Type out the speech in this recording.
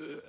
Ugh.